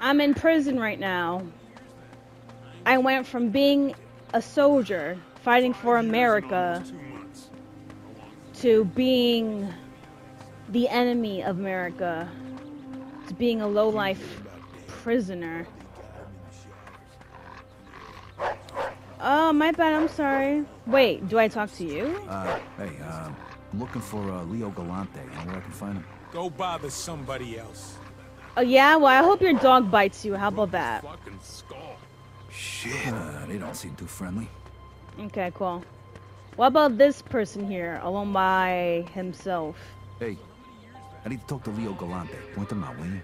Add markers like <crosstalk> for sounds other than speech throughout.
I'm in prison right now. I went from being a soldier fighting for America to being the enemy of America to being a low-life prisoner. Oh, my bad, I'm sorry. Wait, do I talk to you? Uh, hey, uh, I'm looking for uh, Leo Galante. You know where I can find him? Go bother somebody else. Oh, yeah? Well, I hope your dog bites you. How about that? Fucking skull. Shit. Uh, they don't seem too friendly. Okay, cool. What about this person here, alone by himself? Hey, I need to talk to Leo Galante. Point him out, will you?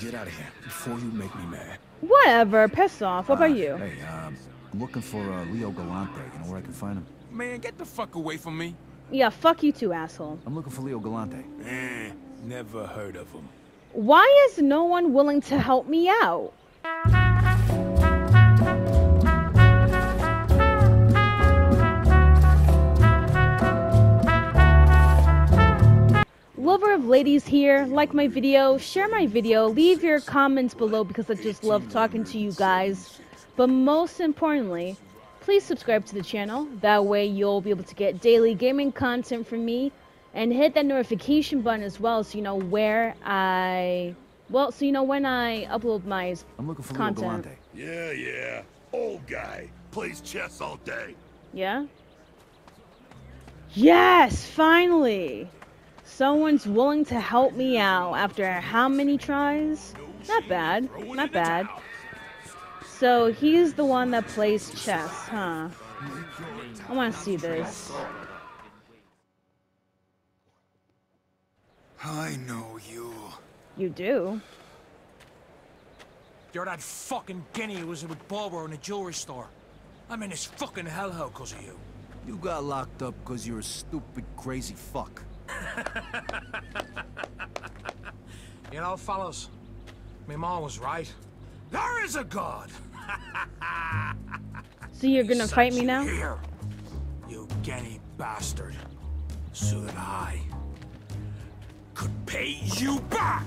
Get out of here before you make me mad. Whatever, piss off. What about Uh, you? Hey, um, I'm looking for uh, Leo Galante. You know where I can find him? Man, get the fuck away from me. Yeah, fuck you too, asshole. I'm looking for Leo Galante. Eh, never heard of him. Why is no one willing to help me out? Lover of ladies here, like my video, share my video, leave your comments below because I just love talking to you guys. But most importantly, please subscribe to the channel. That way you'll be able to get daily gaming content from me and hit that notification button as well so you know where I well, so you know when I upload my I'm looking for Content. Yeah, yeah. Old guy. Plays chess all day. Yeah? Yes, finally. Someone's willing to help me out after how many tries? Not bad. Not bad. So he's the one that plays chess, huh? I want to see this. I know you. You do? You're that fucking guinea who was with Barbaro in the jewelry store. I'm in this fucking hellhole because of you. You got locked up because you're a stupid, crazy fuck. <laughs> You know, fellas, my mom was right. There is a God. <laughs> So you're gonna Sent fight me now? Here, you guinea bastard. So that I could pay you back.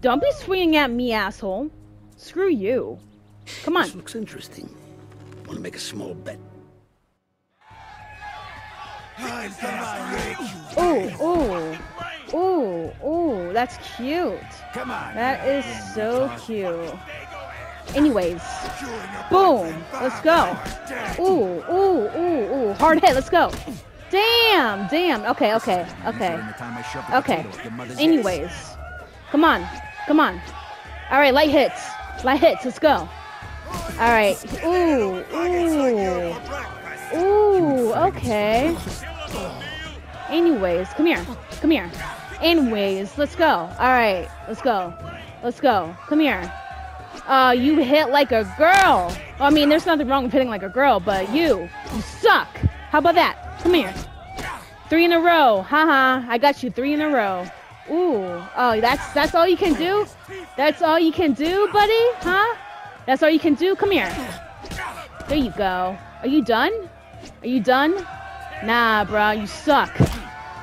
Don't be swinging at me, asshole. Screw you. Come on. This looks interesting. Want to make a small bet? Oh, ooh, ooh, ooh, that's cute. Come on. That is so cute. Anyways, boom, let's go. Ooh, ooh, ooh, ooh, hard hit, let's go. Damn, damn, okay, okay, okay, During the time I shoved the okay. potato up your mother's Anyways, come on, come on. All right, light hits, light hits, let's go. All right, ooh, ooh, ooh, okay. Anyways, come here. Come here. Anyways, let's go. All right, let's go. Let's go. Come here. Uh, you hit like a girl. Well, I mean, there's nothing wrong with hitting like a girl, but you, you suck. How about that? Come here. Three in a row. Haha, I got you three in a row. Ooh, oh, that's that's all you can do? That's all you can do, buddy? Huh? That's all you can do? Come here. There you go. Are you done? Are you done? Nah, bro, you suck.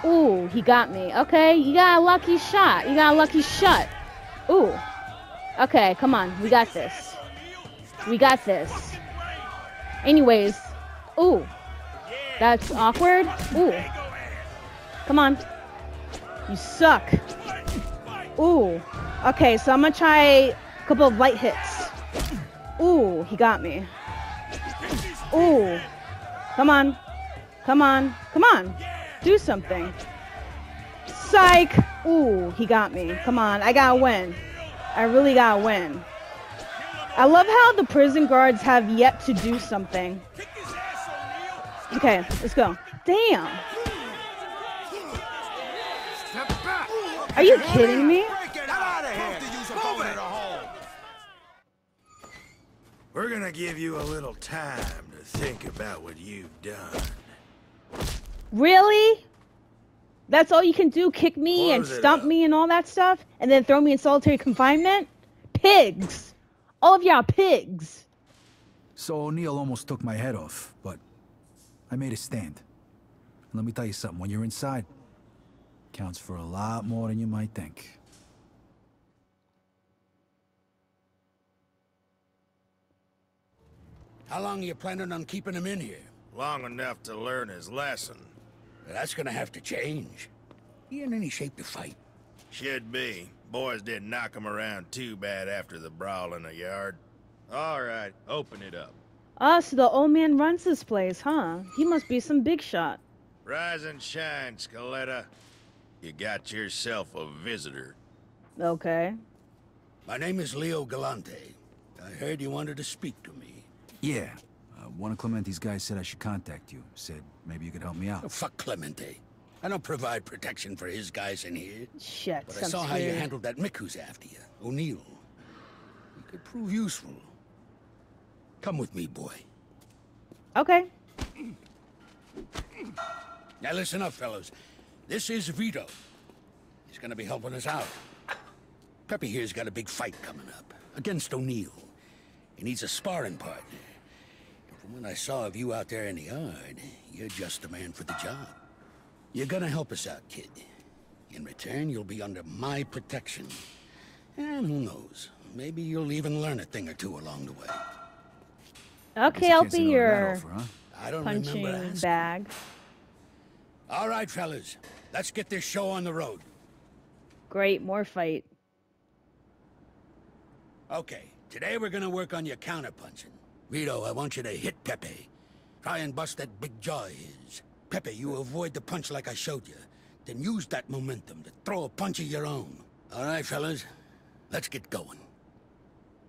Ooh, he got me. Okay, you got a lucky shot. You got a lucky shot. Ooh. Okay, come on. We got this. We got this. Anyways. Ooh. That's awkward. Ooh. Come on. You suck. Ooh. Okay, so I'm gonna try a couple of light hits. Ooh, he got me. Ooh. Come on. Come on. Come on. Do something. Psych. Ooh, he got me. Come on. I gotta win. I really gotta win. I love how the prison guards have yet to do something. Okay, let's go. Damn. Are you kidding me? Get out of here. Move it. We're gonna give you a little time to think about what you've done. Really? That's all you can do? Kick me and Close it stump me and all that stuff? And then throw me in solitary confinement? Pigs! All of y'all pigs! So O'Neill almost took my head off, but I made a stand. And let me tell you something, when you're inside, counts for a lot more than you might think. How long are you planning on keeping him in here? Long enough to learn his lesson. That's gonna have to change. He in any shape to fight. Should be. Boys didn't knock him around too bad after the brawl in the yard. All right, open it up. Ah, so the old man runs this place, huh? He must be some big shot. Rise and shine, Scaletta. You got yourself a visitor. Okay. My name is Leo Galante. I heard you wanted to speak to me. Yeah. Uh, one of Clemente's guys said I should contact you. Said maybe you could help me Oh, out. fuck Clemente. I don't provide protection for his guys in here. Shit. But I sounds saw how you handled that Mick who's after you, O'Neill. You could prove useful. Come with me, boy. Okay. Now listen up, fellows. This is Vito. He's gonna be helping us out. Pepe here's got a big fight coming up against O'Neill. He needs a sparring partner. From what I saw of you out there in the yard, you're just the man for the job. You're gonna help us out, kid. In return, you'll be under my protection. And who knows? Maybe you'll even learn a thing or two along the way. Okay, Guess I I'll be no your offer, huh? I don't punching bag. All right, fellas. Let's get this show on the road. Great, more fight. Okay, today we're gonna work on your counterpunching. Vito, I want you to hit Pepe. Try and bust that big jaw of his. Pepe, you avoid the punch like I showed you. Then use that momentum to throw a punch of your own. All right, fellas, let's get going.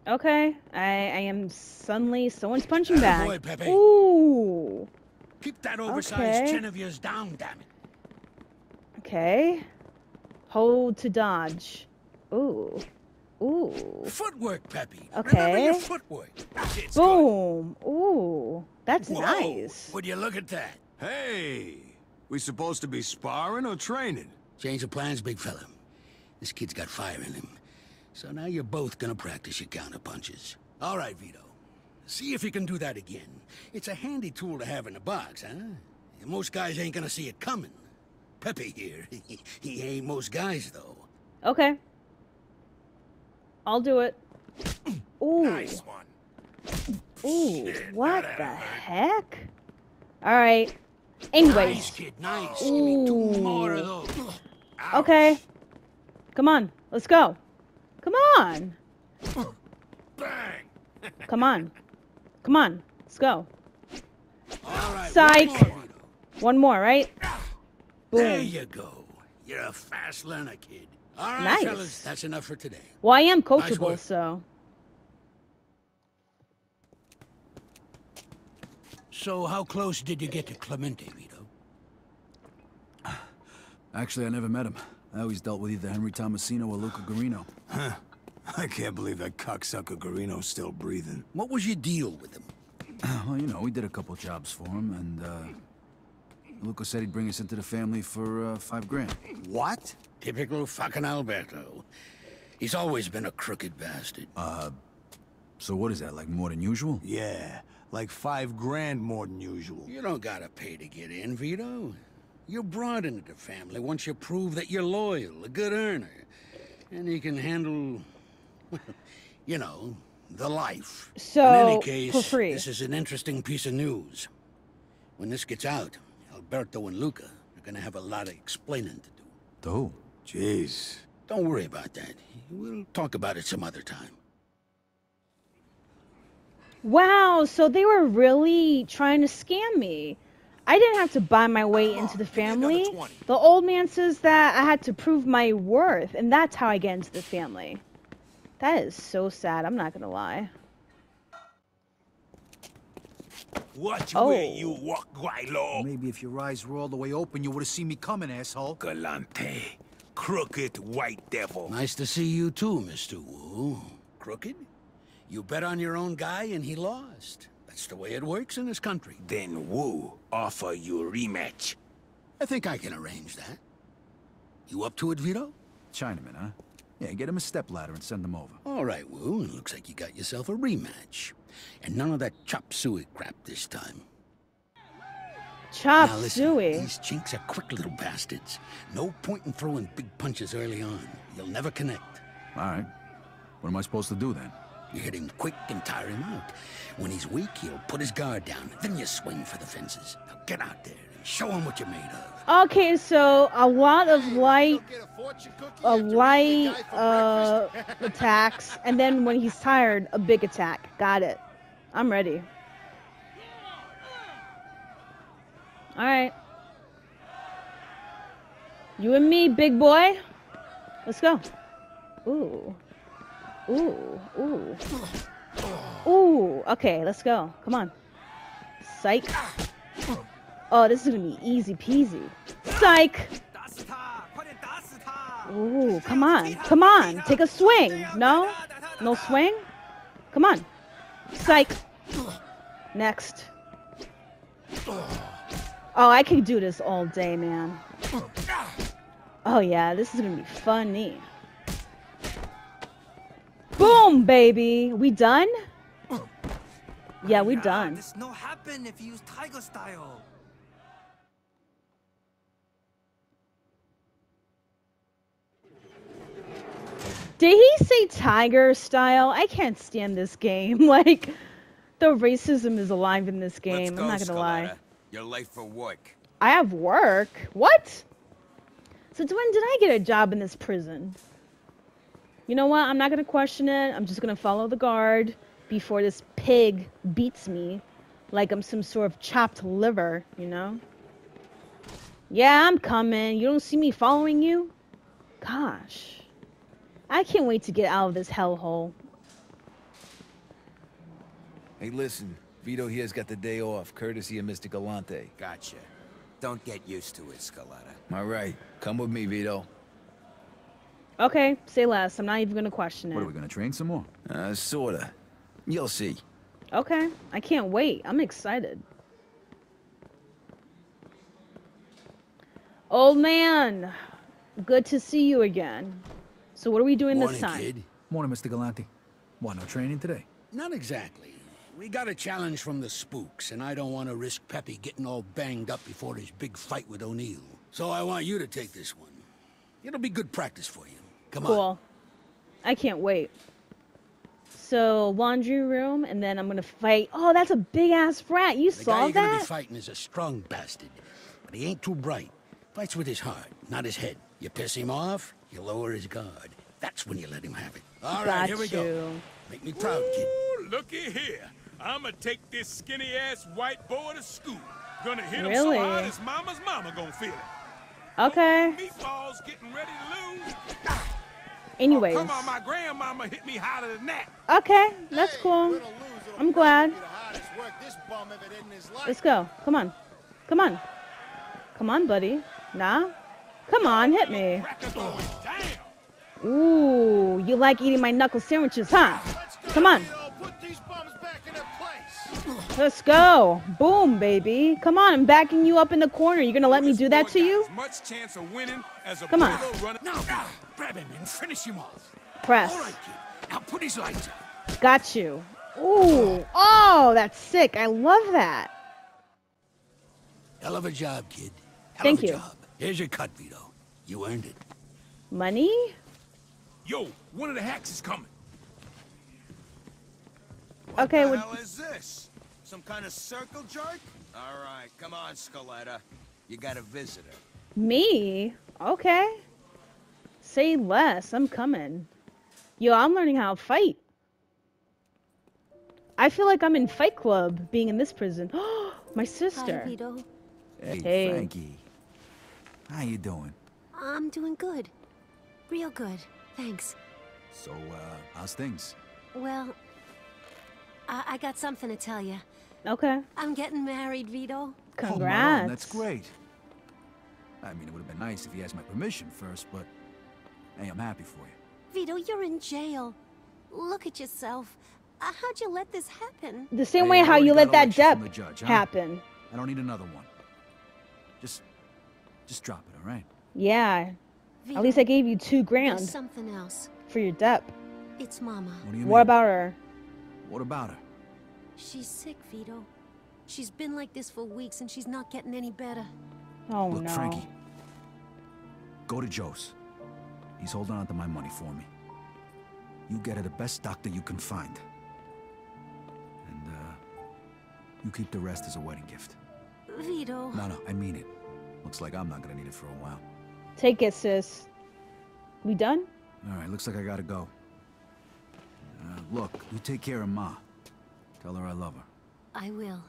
Okay, I, I am suddenly someone's punching bag. Attaboy, Pepe. Ooh. Keep that oversized Okay. chin of yours down, damn it. Okay. Hold to dodge. Ooh. Ooh. Footwork, Pepe. Remember your Okay. footwork. Boom. Ooh. That's Whoa, nice. Would you look at that? Hey, we supposed to be sparring or training? Change of plans, big fella. This kid's got fire in him. So now you're both gonna practice your counter punches. All right, Vito. See if you can do that again. It's a handy tool to have in the box, huh? Most guys ain't gonna see it coming. Pepe here, <laughs> he ain't most guys, though. Okay. I'll do it. <clears throat> Ooh. Nice one. Ooh. Shit, What the hurt. heck? Alright. Anyways. Nice, kid, nice. Give me two more of those. Okay. Come on. Let's go. Come on. Bang! Come on. Come on. Let's go. All right, Psych. one more, One more, right? There you go. You're a fast learner, kid. All right, Nice. fellas, that's enough for today. Well, I am coachable, work. so. So how close did you get to Clemente, Vito? Actually, I never met him. I always dealt with either Henry Tomasino or Luca Gurino. Huh. I can't believe that cocksucker Gurino's still breathing. What was your deal with him? Well, you know, we did a couple jobs for him, and, uh... Luca said he'd bring us into the family for, uh, five grand. What? Typical fucking Alberto. He's always been a crooked bastard. Uh... So what is that, like more than usual? Yeah, like five grand more than usual. You don't gotta pay to get in, Vito. You're brought into the family once you prove that you're loyal, a good earner, and you can handle, you know, the life. So, In any case, for free. this is an interesting piece of news. When this gets out, Alberto and Luca are gonna have a lot of explaining to do. Oh. Jeez. Don't worry about that. We'll talk about it some other time. Wow, so they were really trying to scam me. I didn't have to buy my way into the oh, give me another family. The old man says that I had to prove my worth, and that's how I get into the family. That is so sad, I'm not gonna lie. Watch Oh. where you walk, Gweilo. Maybe if your eyes were all the way open, you would have seen me coming, asshole. Galante. Crooked white devil. Nice to see you too, Mr. Wu. Crooked? You bet on your own guy and he lost. That's the way it works in this country. Then Wu offer you a rematch. I think I can arrange that. You up to it, Vito? Chinaman, huh? Yeah, get him a stepladder and send him over. All right, Wu. Looks like you got yourself a rematch. And none of that chop suey crap this time. Chop now listen, suey. these chinks are quick little bastards. No point in throwing big punches early on. You'll never connect. All right. What am I supposed to do then? You hit him quick and tire him out. When he's weak, he'll put his guard down. Then you swing for the fences. Now get out there and show him what you're made of. Okay, so a lot of light, a light uh, <laughs> attacks, and then when he's tired, a big attack. Got it. I'm ready. All right. You and me, big boy. Let's go. Ooh. Ooh. Ooh. Ooh. Okay, let's go. Come on. Psych. Oh, this is gonna be easy peasy. Psych. Ooh, come on. Come on. Take a swing. No? No swing? Come on. Psych. Next. Oh, I can do this all day, man. Oh yeah, this is gonna be funny. Boom, baby. We done? Yeah, we done. This no happen if you use tiger style. Did he say tiger style? I can't stand this game. <laughs> Like, the racism is alive in this game. Go, I'm not gonna lie. Scaletta. You're late for work. I have work. What? Since when did I get a job in this prison? You know what? I'm not gonna question it. I'm just gonna follow the guard before this pig beats me like I'm some sort of chopped liver, you know? Yeah, I'm coming. You don't see me following you? Gosh. I can't wait to get out of this hellhole. Hey, listen. Vito here's got the day off, courtesy of Mr. Galante. Gotcha. Don't get used to it, Scaletta. All right. Come with me, Vito. Okay, say less. I'm not even gonna question it. What, are we gonna train some more? Uh, sorta. You'll see. Okay, I can't wait. I'm excited. Old man, good to see you again. So what are we doing Morning, this time? kid. Morning, Mr. Galante. What, no training today? Not exactly. We got a challenge from the spooks, and I don't want to risk Pepe getting all banged up before his big fight with O'Neill. So I want you to take this one. It'll be good practice for you. Come on. Cool. I can't wait. So laundry room, and then I'm gonna fight. Oh, that's a big ass rat. You The guy saw you're gonna be fighting is a strong bastard, but he ain't too bright. Fights with his heart, not his head. You piss him off, you lower his guard. That's when you let him have it. All right, Got here we go. Make me proud, kid. Looky here. I'ma take this skinny ass white boy to school. Gonna hit him so hard his mama's mama gonna feel it. Okay. Meatballs getting ready to lose. Anyways. Come on, my grandmama hit me harder than that. Okay, that's cool. I'm glad. Let's go. Come on. Come on. Come on, buddy. Nah. Come on, hit me. Ooh, you like eating my knuckle sandwiches, huh? Come on. Let's go. Boom, baby. Come on, I'm backing you up in the corner. You're gonna let me do that to you? As much chance of winning as a Come on. bulldog running. Now, now, grab him and finish him off. Press. All right, kid. Now put his lights out. Got you. Ooh. Oh, that's sick. I love that. Hell of a job, kid. Hell Thank of a you. job. Here's your cut, Vito. You earned it. Money? Yo, one of the hacks is coming. Okay, What the hell is this? Some kind of circle jerk? All right, come on, Scaletta. You got a visitor. Me? Okay. Say less. I'm coming. Yo, I'm learning how to fight. I feel like I'm in Fight Club being in this prison. <gasps> My sister. Hi, Vito. Hey, Hey. Frankie. How you doing? I'm doing good. Real good. Thanks. So, uh, how's things? Well, I, I got something to tell you. Okay. I'm getting married, Vito. Oh, Congrats. right on, that's great. I mean, it would have been nice if you asked my permission first, but hey, I'm happy for you. Vito, you're in jail. Look at yourself. Uh, how'd you let this happen? The same Hey, way how you let that lecture debt judge, huh? happen. I don't need another one. Just, just drop it, all right? Yeah. Vito, At least I gave you two There's grand something else. for your debt. It's Mama. What do you What mean? about her? What about her? She's sick, Vito. She's been like this for weeks and she's not getting any better. Oh Look, no. Frankie. Go to Joe's. He's holding on to my money for me. you get her the best doctor you can find. And, uh, you keep the rest as a wedding gift. Vito. No, no, I mean it. Looks like I'm not gonna need it for a while. Take it, sis. We done? Alright, looks like I gotta go. Uh, look, you take care of Ma. Tell her I love her. I will.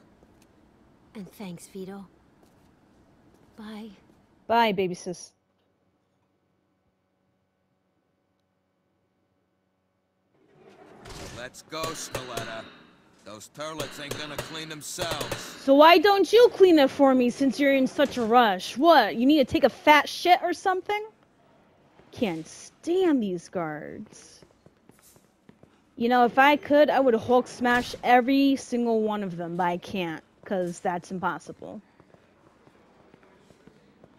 And thanks, Vito. Bye. Bye, baby sis. Let's go, Scaletta. Those turlets ain't gonna clean themselves. So why don't you clean it for me since you're in such a rush? What, you need to take a fat shit or something? Can't stand these guards. You know, if I could, I would Hulk smash every single one of them, but I can't, because that's impossible.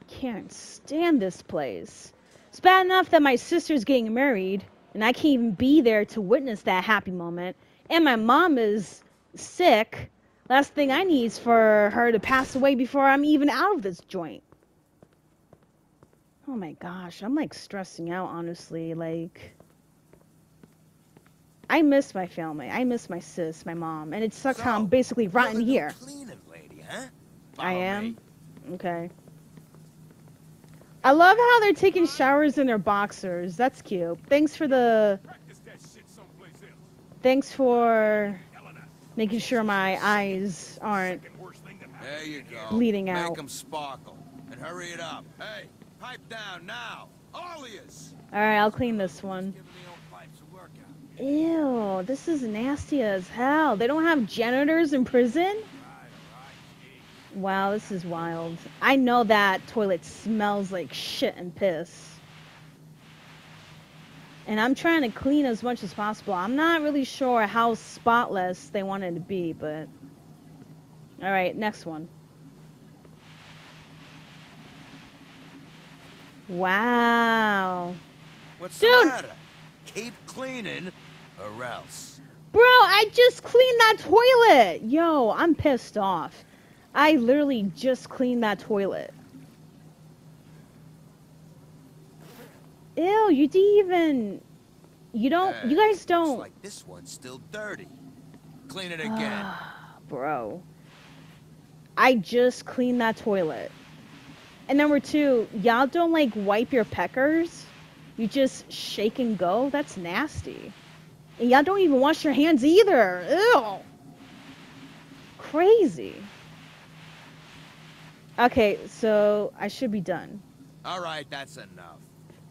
Can't stand this place. It's bad enough that my sister's getting married, and I can't even be there to witness that happy moment, and my mom is sick. Last thing I need is for her to pass away before I'm even out of this joint. Oh my gosh, I'm like stressing out, honestly. Like, I miss my family. I miss my sis, my mom, and it sucks how I'm basically rotten here. Cleaning lady, huh? I am. Okay. I love how they're taking showers in their boxers. That's cute. Thanks for the. Thanks for making sure my eyes aren't There you go. Bleeding Make out. them sparkle. And hurry it up. Hey, pipe down now. All of yous. Alright, I'll clean this one. Ew, this is nasty as hell. They don't have janitors in prison? Wow, this is wild. I know that toilet smells like shit and piss. And I'm trying to clean as much as possible. I'm not really sure how spotless they wanted to be, but... Alright, next one. Wow. What's Dude. the matter? Keep cleaning, or else. Bro, I just cleaned that toilet. Yo, I'm pissed off. I literally just cleaned that toilet. Ew, you didn't even. You don't. Hey, you eh, guys don't. like this one's still dirty. Clean it ah, again. Bro. I just cleaned that toilet. And number two, y'all don't like wipe your peckers? You just shake and go? That's nasty. And y'all don't even wash your hands either. Ew. Crazy. Okay, so I should be done. All right, that's enough.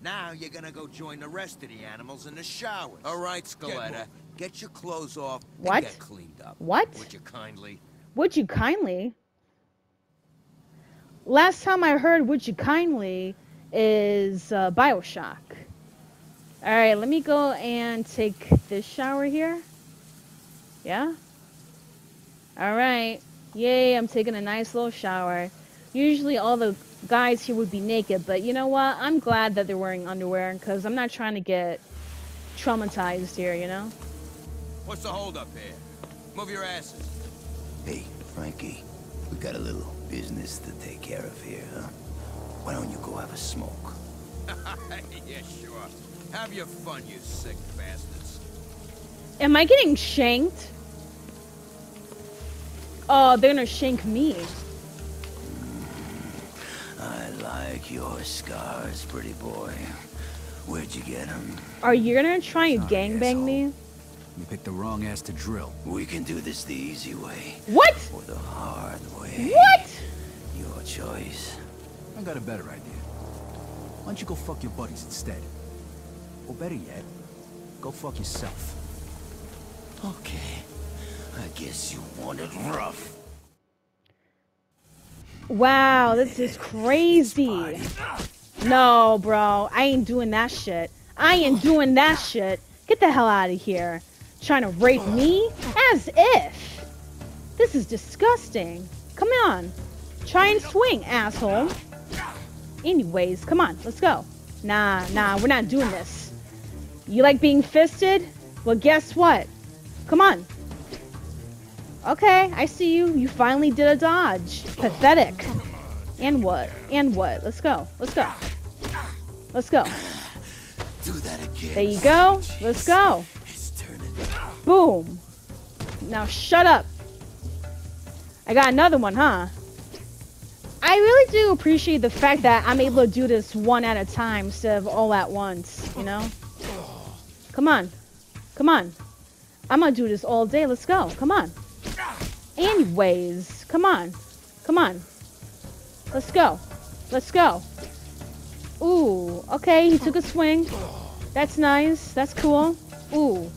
Now you're gonna go join the rest of the animals in the showers. All right, Scaletta, get your clothes off What? get cleaned up. What? Would you kindly? Would you kindly? Last time I heard Would You Kindly is uh, Bioshock. Alright, let me go and take this shower here. Yeah? Alright. Yay, I'm taking a nice little shower. Usually all the guys here would be naked, but you know what? I'm glad that they're wearing underwear because I'm not trying to get traumatized here, you know? What's the holdup here? Move your asses. Hey, Frankie, we got a little business to take care of here, huh? Why don't you go have a smoke? <laughs> yeah, sure. Have your fun, you sick bastards. Am I getting shanked? Oh, they're gonna shank me. I like your scars, pretty boy. Where'd you get them? Are you gonna try and gangbang me? You picked the wrong ass to drill. We can do this the easy way. What? Or the hard way. What? Your choice. I got a better idea. Why don't you go fuck your buddies instead? Or better yet, go fuck yourself. Okay. I guess you want it rough. Wow, this is crazy. No, bro, I ain't doing that shit. I ain't doing that shit. Get the hell out of here. Trying to rape me? As if. This is disgusting. Come on. Try and swing, asshole. Anyways, come on, let's go. Nah, nah, we're not doing this. You like being fisted? Well, guess what? Come on. Okay, I see you. You finally did a dodge. Pathetic. And what? And what? Let's go. Let's go. Let's go. Do that again. There you go. Let's go. Boom. Now shut up. I got another one, huh? I really do appreciate the fact that I'm able to do this one at a time instead of all at once, you know? Come on. Come on. I'm gonna do this all day. Let's go. Come on. Anyways, come on. Come on. Let's go. Let's go. Ooh, okay, he took a swing. That's nice. That's cool. Ooh.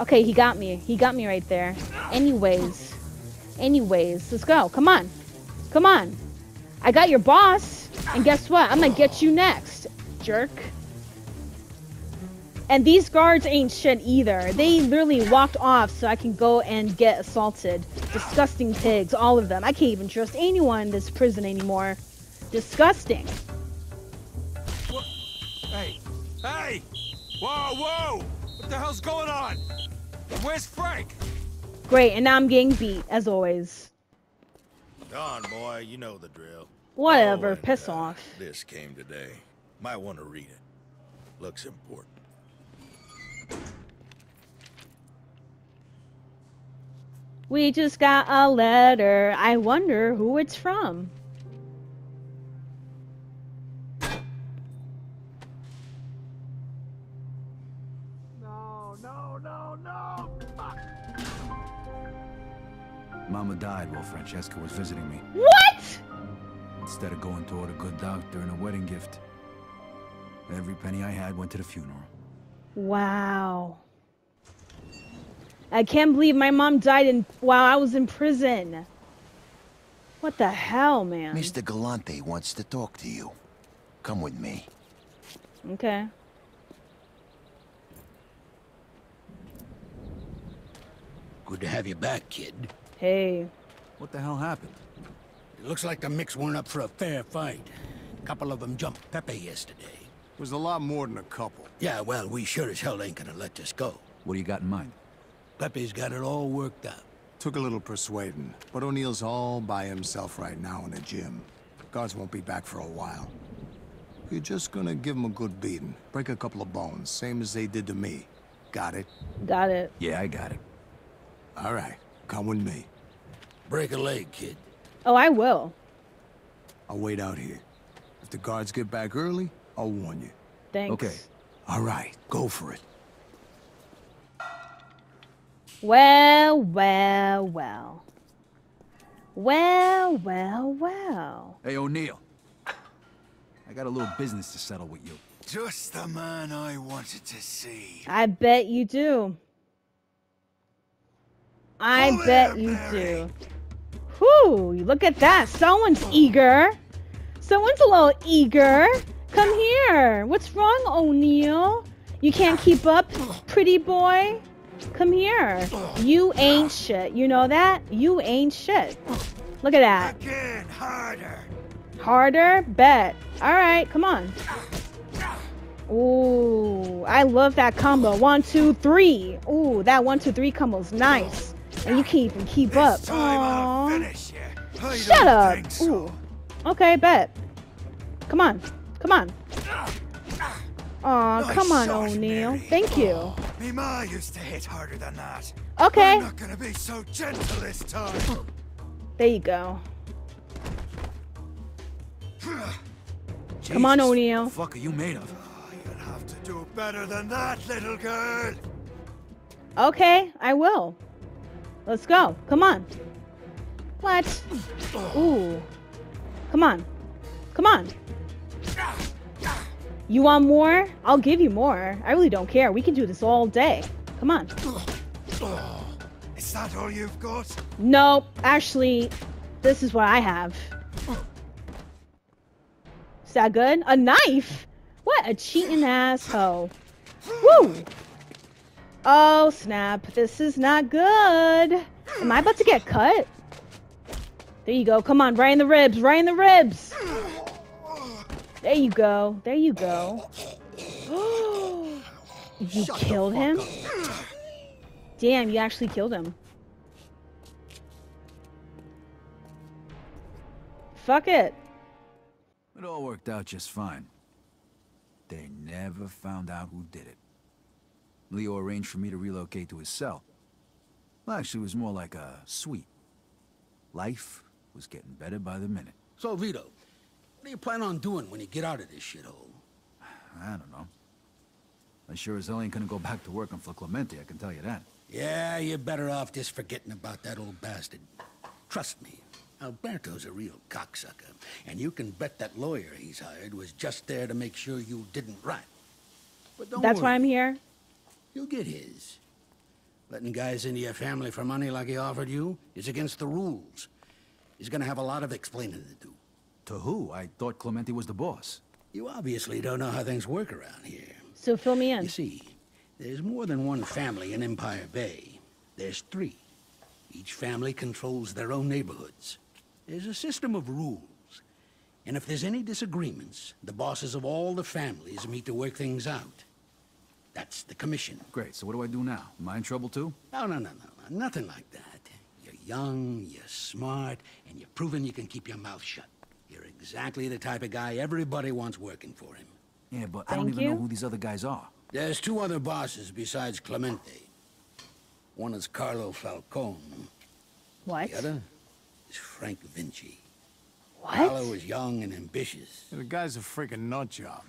Okay, he got me. He got me right there. Anyways. Anyways, let's go. Come on. Come on. I got your boss. And guess what? I'm gonna get you next, jerk. And these guards ain't shit either. They literally walked off so I can go and get assaulted. Disgusting pigs, all of them. I can't even trust anyone in this prison anymore. Disgusting. Hey, hey! Whoa, whoa! What the hell's going on? Where's Frank? Great, and now I'm getting beat, as always. Don, boy, you know the drill. Whatever, Oh, and, piss uh, off. This came today. Might want to read it. Looks important. We just got a letter. I wonder who it's from. No, no, no, no! Mama died while Francesca was visiting me. What? Instead of going toward a good doctor and a wedding gift, every penny I had went to the funeral. Wow. I can't believe my mom died in while I was in prison. What the hell, man? Mr. Galante wants to talk to you. Come with me. Okay. Good to have you back, kid. Hey. What the hell happened? It looks like the Micks weren't up for a fair fight. A couple of them jumped Pepe yesterday. Was a lot more than a couple. Yeah, well, we sure as hell ain't gonna let this go. What do you got in mind? Pepe's got it all worked out. Took a little persuading, but O'Neill's all by himself right now in the gym. Guards won't be back for a while. You're just gonna give him a good beating. Break a couple of bones, same as they did to me. Got it? Got it. Yeah, I got it. All right, come with me. Break a leg, kid. Oh, I will. I'll wait out here. If the guards get back early, I'll warn you. Thanks. Okay. All right, go for it. Well, well, well. Well, well, well. Hey, O'Neill. I got a little business to settle with you. Just the man I wanted to see. I bet you do. I Oh, bet there, you Barry. do. Whew, look at that. Someone's eager. Someone's a little eager. Come here. What's wrong, O'Neill? You can't keep up, pretty boy? Come here. You ain't shit. You know that? You ain't shit. Look at that. Again, harder. Harder? Bet. Alright, come on. Ooh, I love that combo. One, two, three. Ooh, that one, two, three combo's nice. And you can't even keep up. This time I'll Aw. finish you. Shut up. Ooh. Okay, bet. Come on. Come on. Aw, come on, O'Neill. Thank you. Me ma used to hit harder than that. Okay. I'm not gonna be so gentle this time. <laughs> There you go. <sighs> Come on, Jesus, O'Neill. The fuck are you made of? Ah, you'll have to do better than that, little girl. Okay, I will. Let's go. Come on. What? <sighs> Ooh. Come on. Come on. You want more? I'll give you more. I really don't care. We can do this all day. Come on. Is that all you've got? Nope. Actually, this is what I have. Is that good? A knife? What a cheating asshole. Woo! Oh, snap. This is not good. Am I about to get cut? There you go. Come on. Right in the ribs. Right in the ribs. There you go. There you go. <gasps> you killed him? Damn, you actually killed him. Fuck it. It all worked out just fine. They never found out who did it. Leo arranged for me to relocate to his cell. Well, actually, it was more like a suite. Life was getting better by the minute. So, Vito, what do you plan on doing when you get out of this shithole? I don't know. I sure as hell ain't gonna go back to working for Clemente, I can tell you that. Yeah, you're better off just forgetting about that old bastard. Trust me, Alberto's a real cocksucker, and you can bet that lawyer he's hired was just there to make sure you didn't rot. But don't That's worry, why I'm here. you'll get his. Letting guys into your family for money like he offered you is against the rules. He's gonna have a lot of explaining to do. To who? I thought Clemente was the boss. You obviously don't know how things work around here. So fill me in. You see, there's more than one family in Empire Bay. There's three. Each family controls their own neighborhoods. There's a system of rules. And if there's any disagreements, the bosses of all the families meet to work things out. That's the commission. Great, so what do I do now? Am I in trouble too? No, no, no, no, no, nothing like that. You're young, you're smart, and you're proven you can keep your mouth shut. You're exactly the type of guy everybody wants working for him. Yeah, but I don't Thank even know who these other guys are. There's two other bosses besides Clemente. One is Carlo Falcone. What? The other is Frank Vinci. What? Carlo is young and ambitious. The guy's a freaking nut job.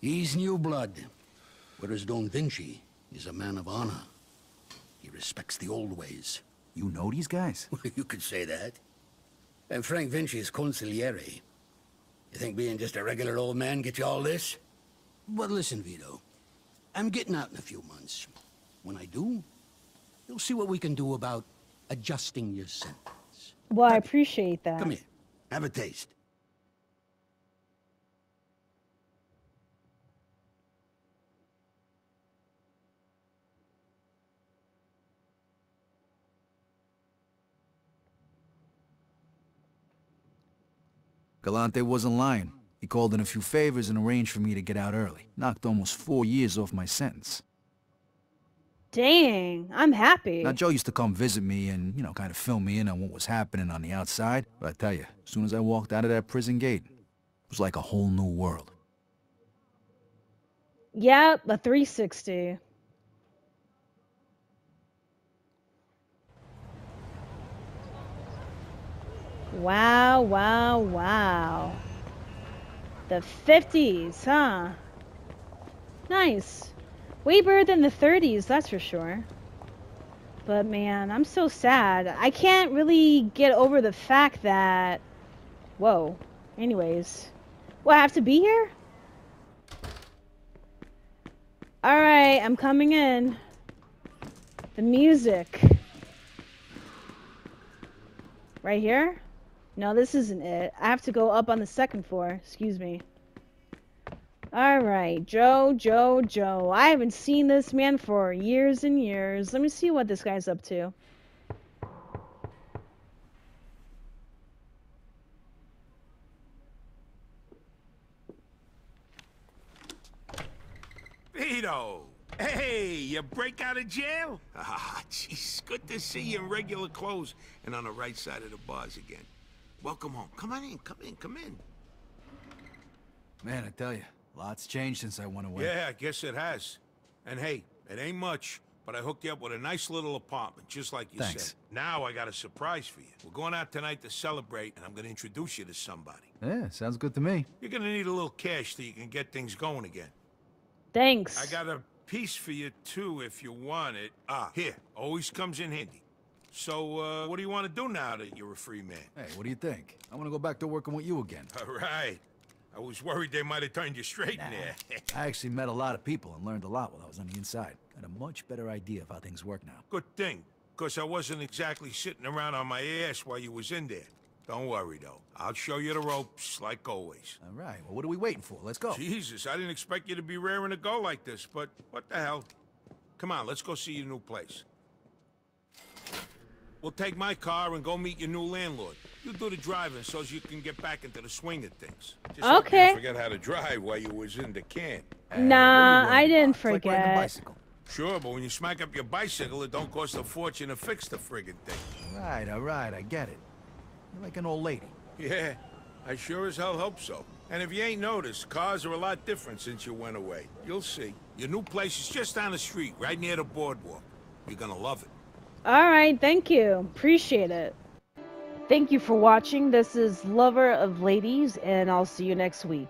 He's new blood, whereas Don Vinci is a man of honor. He respects the old ways. You know these guys? <laughs> you could say that. And Frank Vinci's is consigliere. You think being just a regular old man gets you all this? But listen, Vito. I'm getting out in a few months. When I do, you'll see what we can do about adjusting your sentence. Well, I appreciate that. Come here. Have a taste. Galante wasn't lying. He called in a few favors and arranged for me to get out early. Knocked almost four years off my sentence. Dang, I'm happy. Now, Joe used to come visit me and, you know, kind of fill me in on what was happening on the outside. But I tell you, as soon as I walked out of that prison gate, it was like a whole new world. Yep, a 360. Wow, wow, wow. The 50s, huh? Nice. Way better than the 30s, that's for sure. But man, I'm so sad. I can't really get over the fact that. Whoa. Anyways. What, I have to be here? Alright, I'm coming in. The music. Right here? No, this isn't it. I have to go up on the second floor. Excuse me. Alright, Joe, Joe, Joe. I haven't seen this man for years and years. Let me see what this guy's up to. Vito! Hey, you break out of jail? <laughs> Ah, jeez, good to see you in regular clothes and on the right side of the bars again. Welcome home. Come on in, come in, come in. Man, I tell you, lots changed since I went away. Yeah, I guess it has. And hey, it ain't much, but I hooked you up with a nice little apartment, just like you Thanks. said. Now I got a surprise for you. We're going out tonight to celebrate, and I'm gonna introduce you to somebody. Yeah, sounds good to me. You're gonna need a little cash so you can get things going again. Thanks. I got a piece for you too if you want it. Ah, here, always comes in handy. So, uh, what do you want to do now that you're a free man? Hey, what do you think? I want to go back to working with you again. All right. I was worried they might have turned you straight in there. I actually met a lot of people and learned a lot while I was on the inside. Got a much better idea of how things work now. Good thing, because I wasn't exactly sitting around on my ass while you was in there. Don't worry, though. I'll show you the ropes, like always. All right, well, what are we waiting for? Let's go. Jesus, I didn't expect you to be raring to go like this, but what the hell? Come on, let's go see your new place. We'll take my car and go meet your new landlord. You do the driving so you can get back into the swing of things. Just hope you Okay. didn't forget how to drive while you was in the can. Nah, I didn't It's like riding a forget. bicycle. Sure, but when you smack up your bicycle, it don't cost a fortune to fix the friggin' thing. All right, all right, I get it. You're like an old lady. Yeah, I sure as hell hope so. And if you ain't noticed, cars are a lot different since you went away. You'll see. Your new place is just down the street, right near the boardwalk. You're gonna love it. All right, thank you. Appreciate it. Thank you for watching. This is Lover of Ladies, and I'll see you next week.